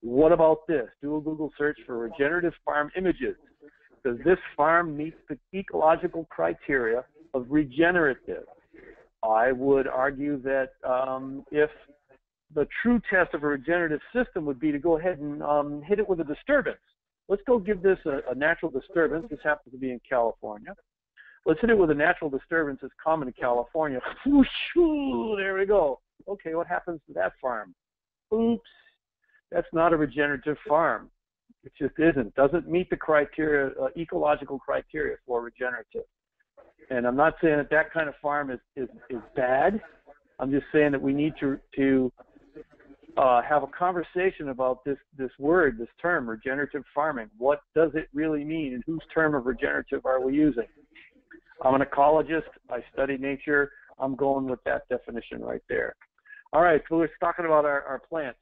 What about this? Do a Google search for regenerative farm images. Does this farm meet the ecological criteria of regenerative? I would argue that um, if the true test of a regenerative system would be to go ahead and um, hit it with a disturbance. Let's go give this a, a, natural disturbance. This happens to be in California. Let's hit it with a natural disturbance that's common in California. there we go. Okay, what happens to that farm? Oops, that's not a regenerative farm. It just isn't. Doesn't meet the criteria, uh, ecological criteria for regenerative. And I'm not saying that that kind of farm is, is, is bad. I'm just saying that we need to, to uh, have a conversation about this, this word, this term, regenerative farming. What does it really mean, and whose term of regenerative are we using? I'm an ecologist. I study nature. I'm going with that definition right there. All right, so we're talking about our, our plants.